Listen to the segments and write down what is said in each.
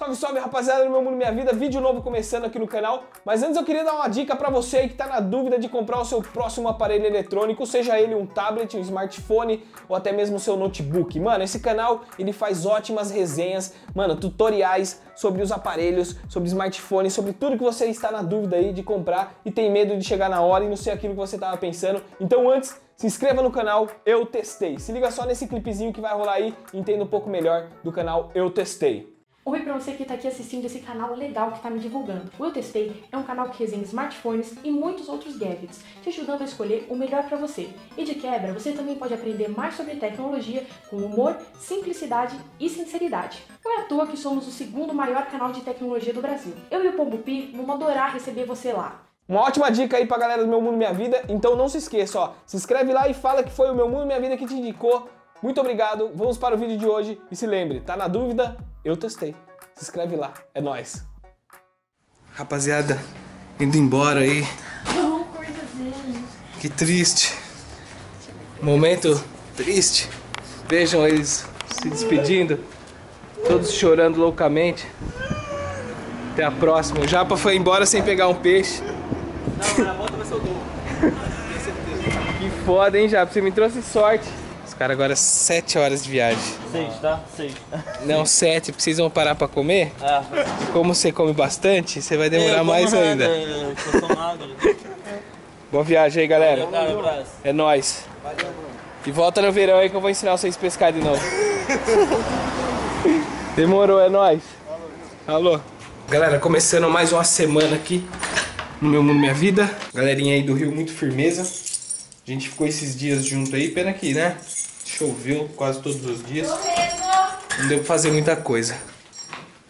Salve, salve rapaziada do Meu Mundo Minha Vida, vídeo novo começando aqui no canal. Mas antes eu queria dar uma dica pra você aí que tá na dúvida de comprar o seu próximo aparelho eletrônico, seja ele um tablet, um smartphone ou até mesmo o seu notebook. Mano, esse canal ele faz ótimas resenhas, mano, tutoriais sobre os aparelhos, sobre smartphones, sobre tudo que você está na dúvida aí de comprar e tem medo de chegar na hora e não ser aquilo que você tava pensando. Então antes, se inscreva no canal Eu Testei. Se liga só nesse clipezinho que vai rolar aí e entenda um pouco melhor do canal Eu Testei. Oi pra você que tá aqui assistindo esse canal legal que tá me divulgando. O Eu Testei é um canal que resenha smartphones e muitos outros gadgets, te ajudando a escolher o melhor para você. E de quebra, você também pode aprender mais sobre tecnologia com humor, simplicidade e sinceridade. Não é à toa que somos o segundo maior canal de tecnologia do Brasil. Eu e o Pombo Pi vamos adorar receber você lá. Uma ótima dica aí pra galera do Meu Mundo Minha Vida, então não se esqueça, ó, se inscreve lá e fala que foi o Meu Mundo Minha Vida que te indicou. Muito obrigado, vamos para o vídeo de hoje e se lembre, tá na dúvida? Eu testei. Se inscreve lá, é nóis. Rapaziada, indo embora aí. Que triste. Momento triste. Vejam eles se despedindo. Todos chorando loucamente. Até a próxima. O Japa foi embora sem pegar um peixe. Não, na volta vai ser o dobro. Certeza. Que foda, hein, Japa? Você me trouxe sorte. Os caras agora 7 horas de viagem. Seis, tá? Seis. Não, 7, porque vocês vão parar pra comer. Ah, Como você come bastante, você vai demorar mais ainda. Eu sou magro. Boa viagem aí, galera. Cara, abraço. É nóis. E volta no verão aí que eu vou ensinar vocês a pescar de novo. Demorou, é nóis. Alô. Galera, começando mais uma semana aqui no Meu Mundo Minha Vida. Galerinha aí do Rio, muito firmeza. A gente ficou esses dias junto aí, pena que, né? Choveu quase todos os dias. Não deu pra fazer muita coisa.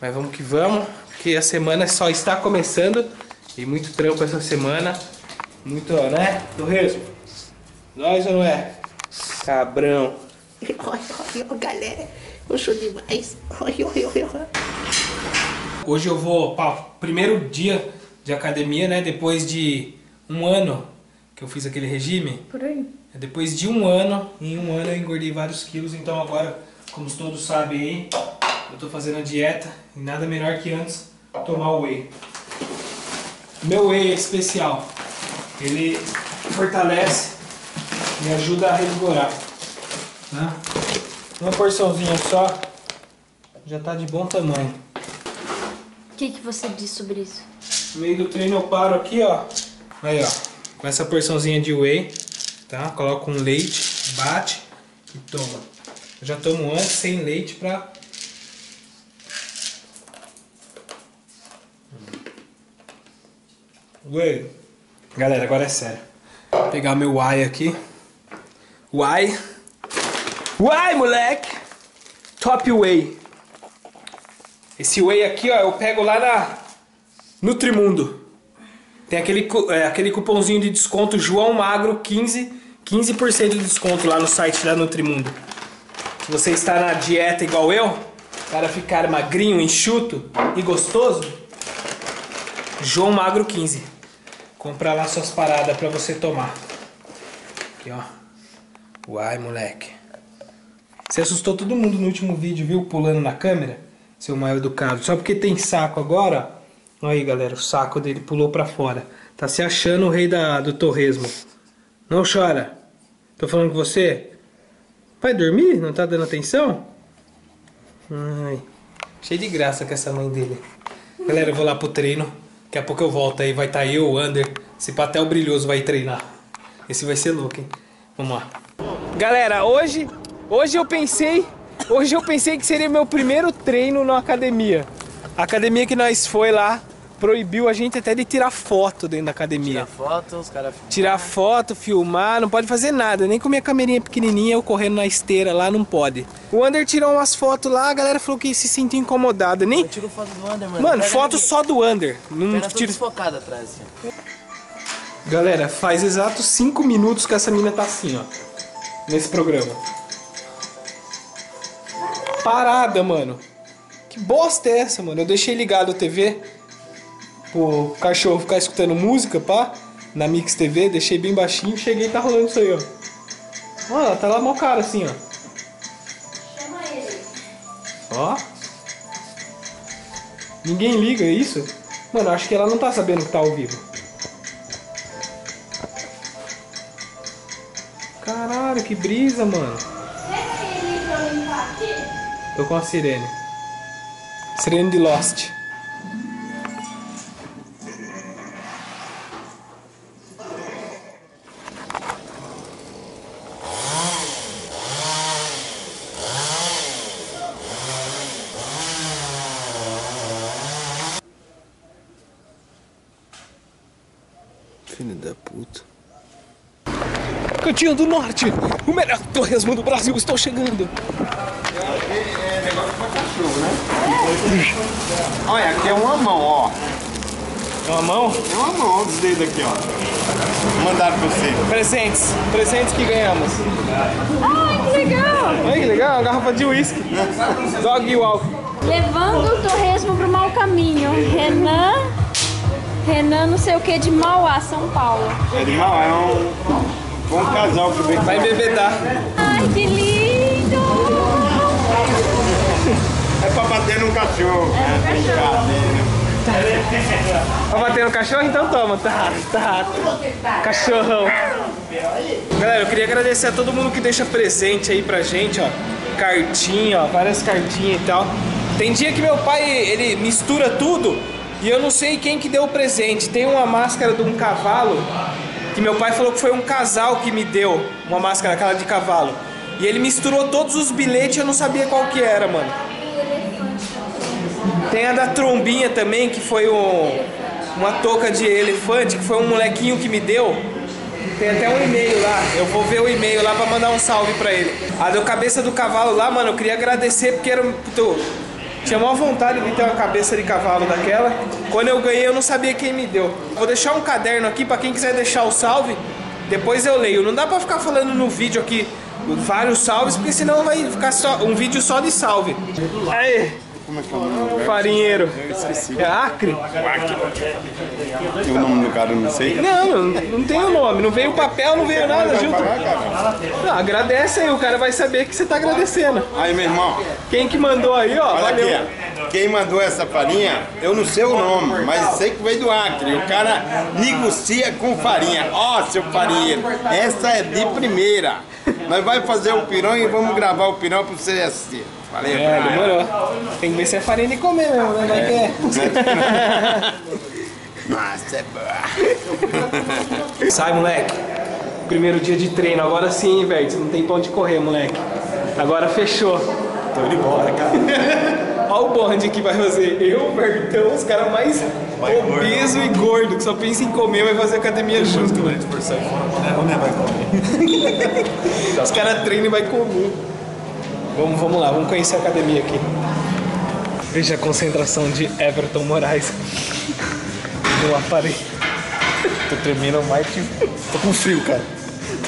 Mas vamos que vamos, porque a semana só está começando. E muito trampo essa semana. Muito, né? Torresmo. Nós ou não é? Cabrão. Olha, olha, galera, eu sou demais. Olha, olha, olha. Hoje eu vou para o primeiro dia de academia, né? Depois de um ano que eu fiz aquele regime. Por aí. Depois de um ano, em um ano eu engordei vários quilos, então agora, como todos sabem aí, eu tô fazendo a dieta e nada melhor que antes tomar o whey. Meu whey é especial. Ele fortalece e ajuda a revigorar. Né? Uma porçãozinha só já tá de bom tamanho. O que, que você diz sobre isso? No meio do treino eu paro aqui, ó. Aí, ó. Com essa porçãozinha de whey, tá? Coloca um leite, bate e toma. Eu já tomo antes sem leite pra... Whey. Galera, agora é sério. Vou pegar meu whey aqui. Whey. Whey, moleque! Top whey. Esse whey aqui, ó, eu pego lá na Nutrimundo. Tem aquele, é, aquele cupomzinho de desconto João Magro 15, 15% de desconto lá no site da Nutrimundo. Se você está na dieta igual eu, para ficar magrinho, enxuto e gostoso, João Magro 15. Compra lá suas paradas para você tomar. Aqui, ó. Uai, moleque. Você assustou todo mundo no último vídeo, viu? Pulando na câmera. Seu mal educado. Só porque tem saco agora, aí, galera. O saco dele pulou pra fora. Tá se achando o rei da, do torresmo. Não chora. Tô falando com você. Vai dormir? Não tá dando atenção? Ai. Cheio de graça com essa mãe dele. Galera, eu vou lá pro treino. Daqui a pouco eu volto aí. Vai estar tá eu, o Under. Se pá, até o Brilhoso vai treinar. Esse vai ser louco, hein? Vamos lá. Galera, hoje, hoje eu pensei, hoje eu pensei que seria meu primeiro treino na academia. A academia que nós foi lá proibiu a gente até de tirar foto dentro da academia. Tira foto, os caras. Tirar foto, filmar, não pode fazer nada. Nem com minha câmerinha pequenininha eu correndo na esteira lá, não pode. O Under tirou umas fotos lá, a galera falou que se sentiu incomodada. Nem... Eu tiro foto do Under, mano. Mano, foto ninguém. só do Under. Não tudo tiro... desfocado atrás, assim. Galera, faz exatos 5 minutos que essa mina tá assim, ó. Nesse programa. Parada, mano. Que bosta é essa, mano? Eu deixei ligado a TV pro cachorro ficar escutando música, pá. Na Mix TV, deixei bem baixinho, cheguei e tá rolando isso aí, ó. Olha, ela tá lá mó cara assim, ó. Chama ele. Ó. Ninguém liga isso? Mano, acho que ela não tá sabendo que tá ao vivo. Caralho, que brisa, mano. Tô com a sirene. Sirene de Lost. Filho da puta. Cantinho do Norte, o melhor torresmo do Brasil, estou chegando. Olha, aqui é uma mão, ó. É uma mão? É uma mão dos dedos aqui, ó. Mandaram pra você. Presentes, presentes que ganhamos. Ai, que legal! Olha que legal, uma garrafa de uísque. Dog Walk. Levando o torresmo pro mau caminho. Renan. Renan, não sei o que, de Mauá, São Paulo. É de mal, é um, um casal que veio. Vai embebedar. Ai, que lindo! É pra bater no cachorro. É, tem que bater. Vai bater no cachorro? Então toma. Tá, tá. Cachorrão. Galera, eu queria agradecer a todo mundo que deixa presente aí pra gente, ó. Cartinha, ó, várias cartinhas e tal. Tem dia que meu pai, ele mistura tudo e eu não sei quem que deu o presente. Tem uma máscara de um cavalo que meu pai falou que foi um casal que me deu. Uma máscara, aquela de cavalo. E ele misturou todos os bilhetes eu não sabia qual que era, mano. Tem a da trombinha também, que foi um, uma touca de elefante, que foi um molequinho que me deu. Tem até um e-mail lá. Eu vou ver o e-mail lá pra mandar um salve pra ele. A do cabeça do cavalo lá, mano, eu queria agradecer porque era. Puto, tinha maior vontade de ter uma cabeça de cavalo daquela. Quando eu ganhei, eu não sabia quem me deu. Vou deixar um caderno aqui pra quem quiser deixar o salve. Depois eu leio. Não dá pra ficar falando no vídeo aqui vários salves, porque senão vai ficar só um vídeo só de salve. Aí. Como é que é o nome? Farinheiro. Eu esqueci. É Acre? E o nome do cara eu não sei. Não, não, não tem o nome. Não veio o papel, não veio nada junto. Não, agradece aí, o cara vai saber que você tá agradecendo. Aí, meu irmão, Quem que mandou aí, ó, olha valeu. aqui, ó. Quem mandou essa farinha, eu não sei o nome, mas sei que veio do Acre. O cara negocia com farinha. Ó, seu farinheiro, essa é de primeira. Nós vai fazer o pirão e vamos gravar o pirão pra você assistir. Valeu, É, demorou. Tem que ver se é farinha de comer mesmo, né? Vai que é. Nossa, é boa. Sai, moleque. Primeiro dia de treino, agora sim, velho. Não tem pra onde correr, moleque. Agora fechou. Tô de bola, cara. Olha o bonde que vai fazer. Eu, Bertão, os caras mais obeso e gordo, que só pensa em comer, vai fazer academia junto, velho. Os caras treinam e vai comer. Vamos, vamos lá, vamos conhecer a academia aqui. Veja a concentração de Everton Moraes no aparelho. Tô tremendo mais que. Tô com frio, cara.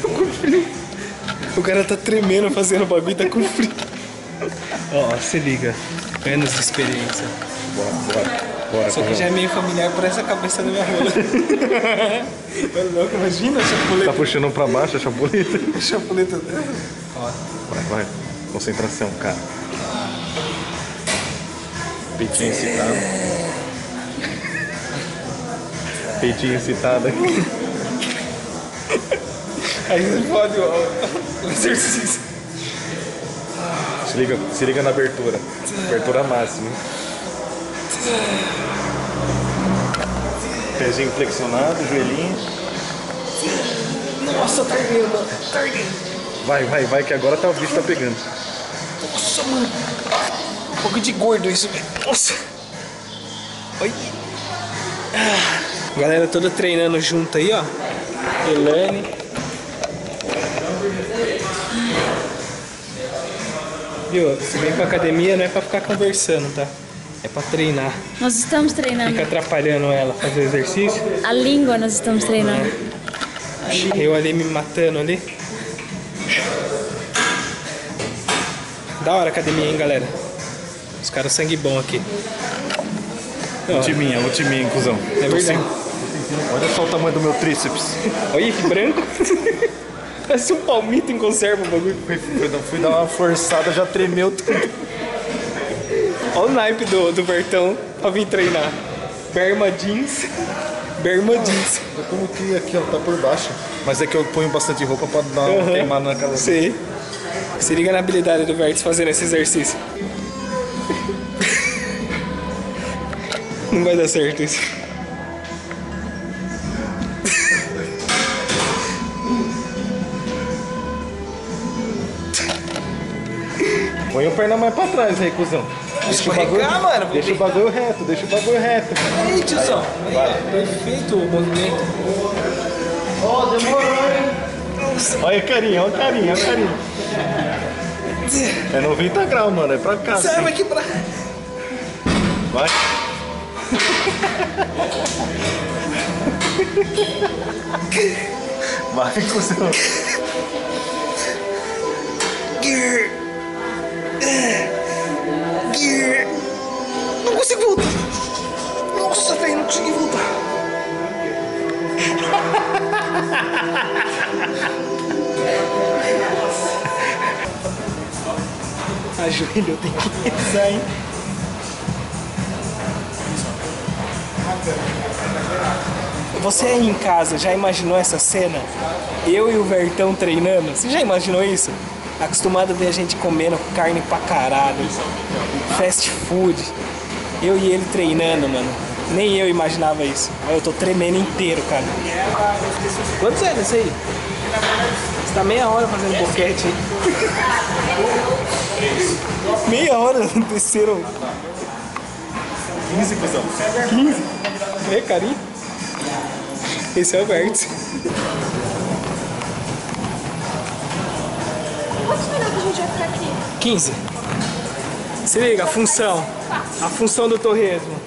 Tô com frio. O cara tá tremendo fazendo bagulho, tá com frio. Ó, se liga. Anos de experiência. Bora, bora. Bora, Isso aqui já é meio familiar por essa cabeça da minha rola. Olha louco, imagina a Tá chapuleta. puxando pra baixo a chapuleta. chapuleta. Ó, Vai, vai. Concentração, cara. Peitinho excitado. Peitinho excitado aqui. aí você pode, o exercício. Se liga, se liga na abertura. Abertura máxima. Pezinho flexionado, joelhinho. Nossa, tá ardendo, tá ardendo. Vai, vai, vai, que agora tá, o bicho tá pegando. Nossa, mano. Um pouco de gordo isso, velho. Nossa. Oi. Ah. Galera toda treinando junto aí, ó. Elane. Viu? Se vem pra academia não é pra ficar conversando, tá? É pra treinar. Nós estamos treinando. Fica atrapalhando ela fazer exercício. A língua nós estamos treinando. Eu ali me matando ali. Da hora a academia, hein, galera? Os caras sangue bom aqui. Ultiminha, ultiminha, cuzão. é verdade. Olha só o tamanho do meu tríceps. Olha que branco. Parece um palmito em conserva o bagulho. Fui, fui, fui dar uma forçada, já tremeu tudo. Olha o naipe do, do Bertão. pra vir treinar. Berma jeans. Berma jeans. Eu coloquei aqui, ó, tá por baixo. Mas é que eu ponho bastante roupa pra dar uma Aham. queimada na casa. Sei. Se liga na habilidade do Vertes fazendo esse exercício. Não vai dar certo isso. Põe o perna mais pra trás aí, cuzão. Deixa o bagulho, mano, deixa o bagulho reto, deixa o bagulho reto. Aí, tiozão. Perfeito o movimento. Olha a carinha, olha a carinha, olha a carinha. É 90 graus, mano, é pra cá. Serve assim. aqui pra. Vai. Vai, cuzão. Não consigo voltar. Nossa, velho, não consegui voltar. Ajoelho, eu tenho que rezar, hein? Você aí em casa já imaginou essa cena? Eu e o Vertão treinando? Você já imaginou isso? Acostumado a ver a gente comendo carne pra caralho, fast food. Eu e ele treinando, mano. Nem eu imaginava isso. Aí eu tô tremendo inteiro, cara. Quantos é desse aí? Você tá meia hora fazendo boquete aí. meia hora desceram 15, cuzão. 15. É, carinho? Esse é o Vértice. Quantos minutos a gente vai ficar aqui? 15. Se liga, a função. A função do torresmo.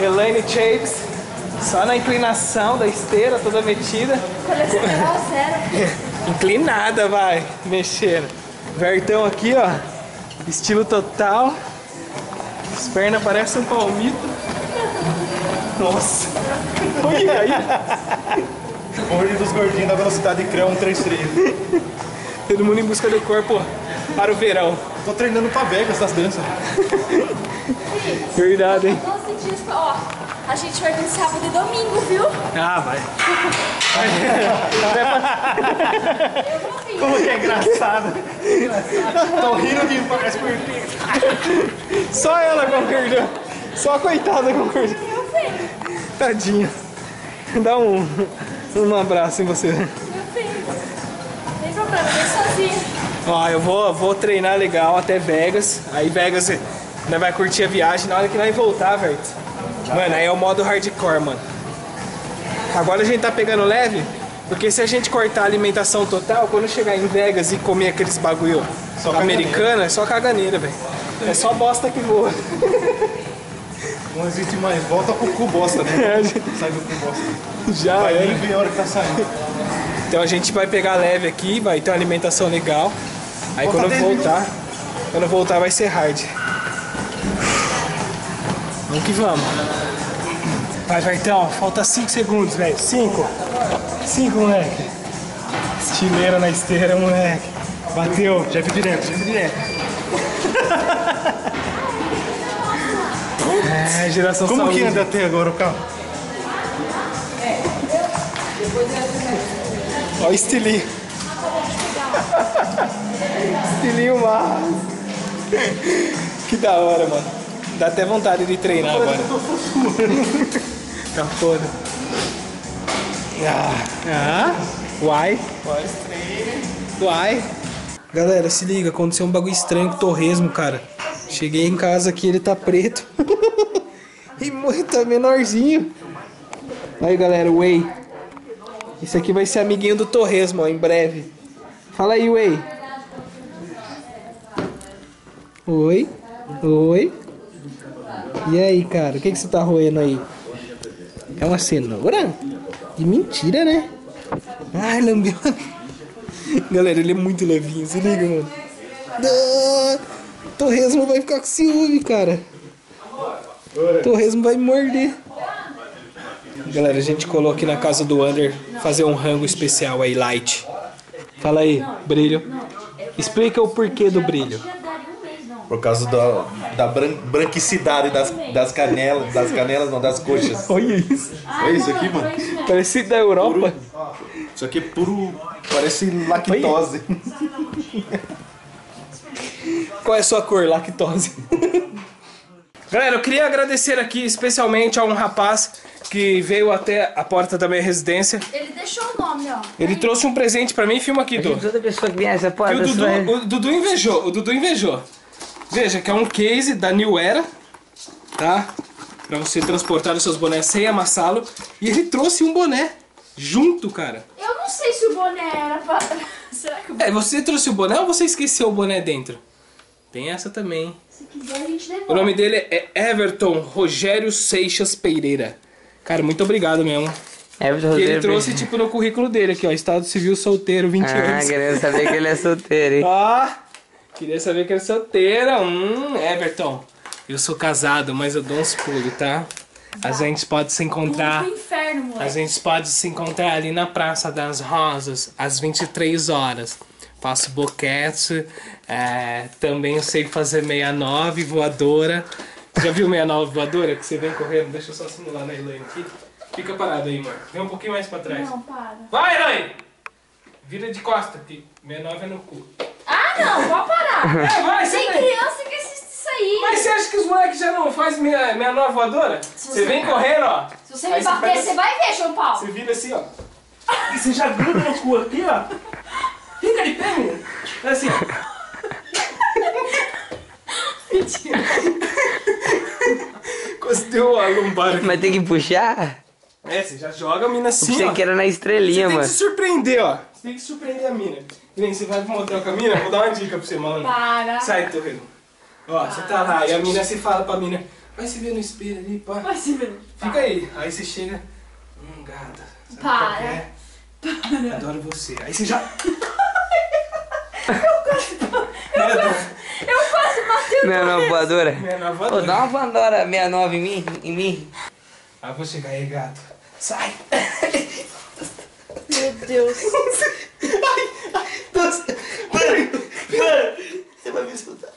Elaine Chaves, só na inclinação da esteira, toda metida. Colesterol zero. Inclinada, vai, mexendo. Vertão aqui, ó. Estilo total. As pernas parecem um palmito. Nossa. Olha aí. Hoje dos gordinhos da velocidade CREA 133. Todo mundo em busca do corpo para o verão. Tô treinando pra Vegas essas danças. Verdade, hein? 12 dias pra... Ó, a gente vai vir sábado e domingo, viu? Ah, vai. Eu vou vir. Como que é engraçado. Tô rindo demais por dentro. Só ela concordou. Só a coitada concordou. Tadinha. Dá um, um abraço em você. Eu venho. Tem problema, vem sozinha. Ó, eu vou, vou treinar legal até Vegas. Aí Vegas, nós vai curtir a viagem. Na hora que nós voltar, velho. Mano, aí é o modo hardcore, mano. Agora a gente tá pegando leve, porque se a gente cortar a alimentação total, quando chegar em Vegas e comer aqueles bagulho Só americano, é só caganeira, velho. É só bosta que voa. Não existe mais. Volta pro cu bosta, né? É, Sai do cu bosta. Já Vai nem ver a hora que tá saindo. Então a gente vai pegar leve aqui, vai ter uma alimentação legal. Aí Volta quando eu 10 voltar, quando eu voltar vai ser hard. Vamos que vamos. Vai, Vertão, falta 5 segundos, velho. 5. 5, moleque. Estileira na esteira, moleque. Bateu. Jeff direto, Jeff direto. É, geração Como saúde. que anda até agora o carro? Ó o estilinho. estilinho massa. Que da hora, mano. Dá até vontade de treinar agora. tá foda. Ah, ah, uai. Uai. Galera, se liga, aconteceu um bagulho estranho com o torresmo, cara. Cheguei em casa aqui, ele tá preto. e muito tá menorzinho. Aí, galera, o Whey. Esse aqui vai ser amiguinho do Torresmo, ó, em breve. Fala aí, Whey. Oi. Oi. E aí, cara, o que, que você tá roendo aí? É uma cenoura? De mentira, né? Ai, lambeu. Galera, ele é muito levinho, se liga, mano. Ah, Torresmo vai ficar com ciúme, cara. Torresmo vai morder. Galera, a gente colou aqui na casa do Under fazer um rango especial aí, light. Fala aí, brilho. Explica o porquê do brilho. Por causa da, da bran- branquicidade das, das canelas, das canelas não, das coxas. Olha isso. Olha isso aqui, mano. Parece da Europa. Isso aqui é puro. Parece lactose. Qual é a sua cor? Lactose. Galera, eu queria agradecer aqui especialmente a um rapaz que veio até a porta da minha residência. Ele deixou o nome, ó. Ele trouxe um presente pra mim. Filma aqui, Du. Toda pessoa que vier essa porta, o Dudu, vai... o Dudu invejou, o Dudu invejou. Veja que é um case da New Era, tá? Pra você transportar os seus bonés sem amassá-lo. E ele trouxe um boné junto, cara. Eu não sei se o boné era pra... Será que o É, você trouxe o boné ou você esqueceu o boné dentro? Tem essa também. Se quiser, a gente devolve. O nome dele é Everton Rogério Seixas Pereira. Cara, muito obrigado mesmo. É, o Que ele trouxe, tipo, no currículo dele aqui, ó. Estado civil solteiro, 20 Ah, anos. querendo saber que ele é solteiro, hein? Ó, queria saber que ele é solteira. Hum, Everton. Eu sou casado, mas eu dou uns pulos, tá? A gente pode se encontrar. Inferno, A gente pode se encontrar ali na Praça das Rosas às 23 horas. Faço boquete, é, também sei fazer 69 voadora. Já viu 69 voadora que você vem correndo? Deixa eu só simular na Elaine aqui. Fica parado aí, mano. Vem um pouquinho mais pra trás. Não, para. Vai, Elaine! Vira de costa, que 69 é no cu. Ah, não, pode parar. É, vai, Tem criança que assiste isso aí. Mas você acha que os moleques já não fazem 69 voadora? Você vem correndo, ó. Se você me bater, você vai ver, João Paulo. Você vira assim, ó. E você já gruda no cu aqui, ó. Fica de pé, menino. É assim, ó. Encosteu a lombar aqui. Mas tem que puxar? É, você já joga a mina assim, Pensei ó. que era na Você estrelinha, tem que mano. se surpreender, ó. Você tem que surpreender a mina. E nem você vai pro motel com a mina, vou dar uma dica pra você, mano. Para. Sai, Torreiro. Ó, você tá lá, e a mina se fala pra mina, vai se ver no espelho ali, pá. Vai se ver. Fica aí. Aí você chega. Hum, gata. Sabe Para. que é? Adoro você. Aí você já. Eu quase matei o Minha nova voadora. Minha nova Pô, dona. dá uma Pandora 69 em mim, em mim. Aí eu vou chegar aí, gato. Sai! Meu Deus. Você vai me escutar.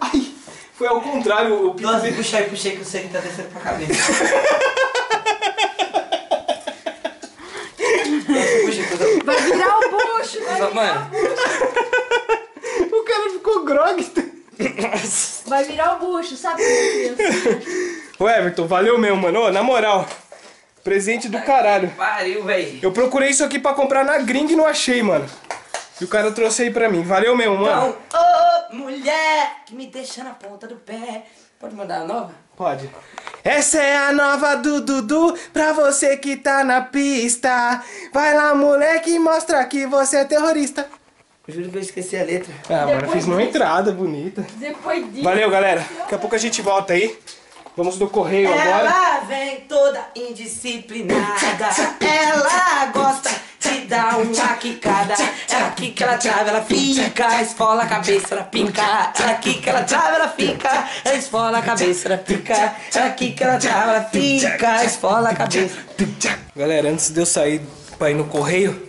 Ai! Foi ao contrário, o Nossa, puxa aí que sei que tá descendo pra cabeça. Nossa, puxa que eu tô... Vai virar o bucho. Vai, Só- Mano, O cara ficou grog. vai virar o bucho, sabe? Ô Everton, valeu mesmo, mano. Ô, na moral, presente do caralho. pariu, velho. Eu procurei isso aqui pra comprar na gringa e não achei, mano. E o cara trouxe aí pra mim. Valeu mesmo, mano. Então, ô mulher que me deixa na ponta do pé. Pode mandar a nova? Pode. Essa é a nova do Dudu pra você que tá na pista. Vai lá, moleque, mostra que você é terrorista. Juro que eu esqueci a letra. Ah, mano, fiz uma entrada bonita. Depois disso. Valeu, galera. Daqui a pouco a gente volta aí. Vamos no correio agora. Ela vem toda indisciplinada. Ela gosta de dar uma quicada. Ela quica, ela trava, ela fica. Esfola a cabeça, ela pica. Ela quica, ela trava, ela fica. Ela esfola a cabeça, ela pica. Ela quica, ela trava, ela fica. Esfola a cabeça. Galera, antes de eu sair pra ir no correio,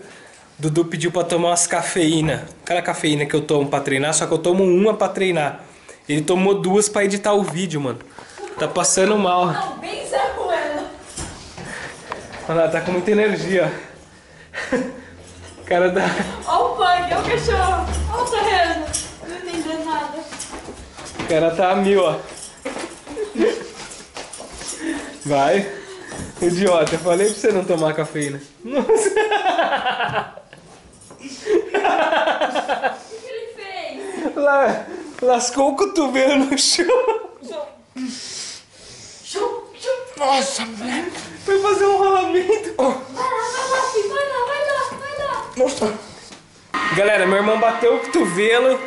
Dudu pediu pra tomar umas cafeína. Aquela cafeína que eu tomo pra treinar, só que eu tomo uma pra treinar. Ele tomou duas pra editar o vídeo, mano. Tá passando mal. Não, bem Zé Ruela. Olha lá, tá com muita energia. O cara da. Ó o punk, ó o cachorro. Ó o terreno. Não entendeu nada. O cara tá a mil, ó. Vai. Idiota, eu falei pra você não tomar cafeína. Nossa. O que ele fez? La- Lascou o cotovelo no chão. Nossa, mulher. Foi fazer um rolamento. Vai lá, vai lá, filho. Vai lá, vai lá, vai lá. Nossa. Galera, meu irmão bateu o cotovelo,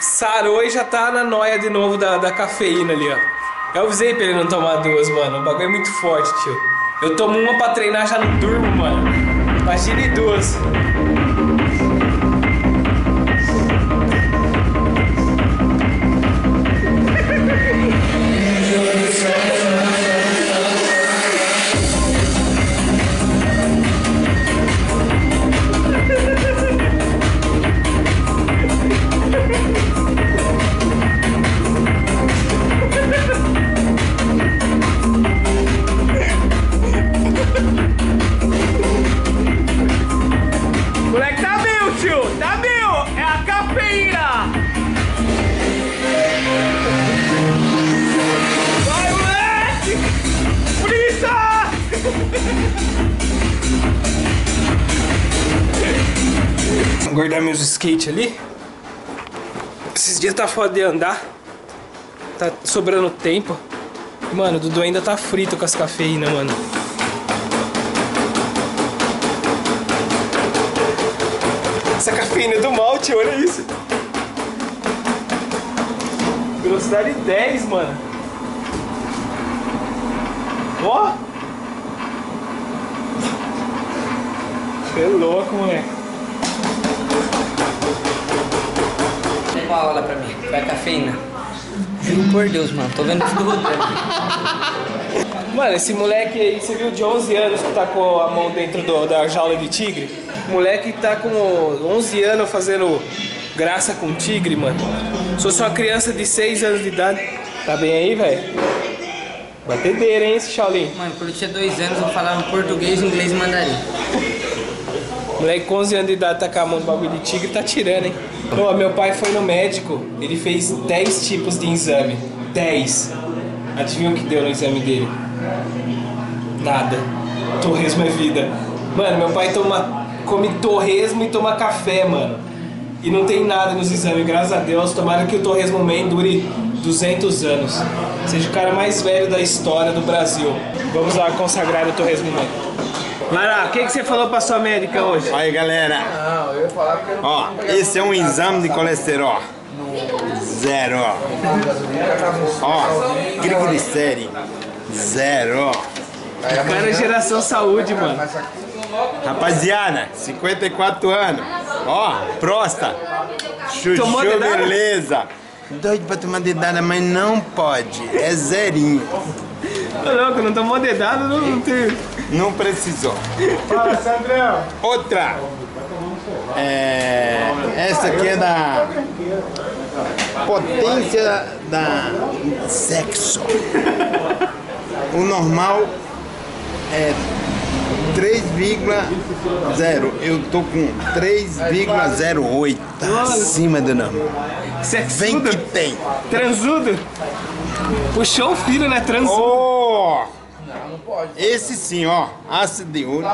sarou e já tá na noia de novo da, da cafeína ali, ó. Eu avisei pra ele não tomar duas, mano. O bagulho é muito forte, tio. Eu tomo uma pra treinar já não durmo, mano. Imagine duas. Meus skates ali. Esses dias tá foda de andar. Tá sobrando tempo. Mano, o Dudu ainda tá frito com as cafeínas, mano. Essa cafeína é do malte, olha isso. Velocidade 10, mano. Ó! Você é louco, moleque. Uma aula pra mim. Vai a cafeína. Juro por Deus, mano. Tô vendo tudo rodando. Mano, esse moleque aí, você viu de 11 anos que tá com a mão dentro do- da jaula de tigre? O moleque tá com 11 anos fazendo graça com tigre, mano. Fosse uma criança de 6 anos de idade. Tá bem aí, velho? Batedeira, hein, esse Shaolin? Mano, quando eu tinha dois anos eu falava português, inglês e mandarim. Moleque com 11 anos de idade tá com a mão no bagulho de tigre tá tirando, hein? Pô, meu pai foi no médico, ele fez 10 tipos de exame. 10. Adivinha o que deu no exame dele? Nada. Torresmo é vida. Mano, meu pai toma, come torresmo e toma café, mano. E não tem nada nos exames, graças a Deus. Tomara que o Torresmo Man dure 200 anos. Seja o cara mais velho da história do Brasil. Vamos lá consagrar o Torresmo Man. Lara, o que, que você falou pra sua médica hoje? Aí galera, ó, esse é um exame de colesterol. Zero. Ó, triglicérido. Zero. Cara, geração saúde, mano. Rapaziada, 54 anos. Ó, próstata. Chuchu, dedada? beleza. Doido pra tomar dedada, mas não pode. É zerinho. Ô louco, não tomou dedado, não, não tem. Não precisou. Fala, Sandrão. Outra. É, essa aqui é da potência da sexo. O normal é 3,0. Eu tô com 3,08. Tá acima do normal. Vem Sexudo, que tem. transudo. Puxou o filho, né? Transudo. Ó! Esse sim, ó. Ácido de úrico.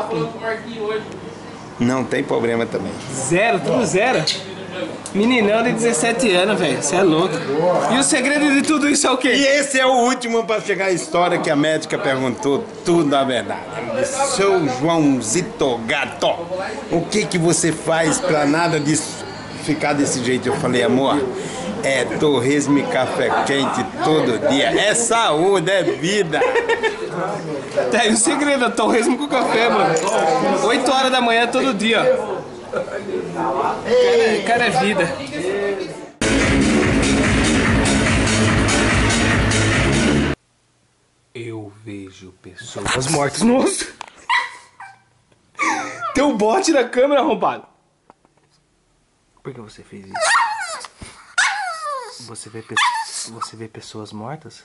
Não tem problema também. Zero, tudo zero. Meninão de 17 anos, velho. Você é louco. E o segredo de tudo isso é o E quê? esse é o último para chegar à história que a médica perguntou tudo a verdade. Seu Joãozito Gato, o que que você faz para nada disso ficar desse jeito? Eu falei, amor, é torresmo e café quente todo dia. É saúde, é vida. Tá aí o segredo, é torresmo com café, mano. 8 horas da manhã todo dia. Cara, cara é vida. Eu vejo pessoas mortas. Nossa! Tem um bote na câmera, arrombado. Por que você fez isso? Você vê, você vê pessoas mortas?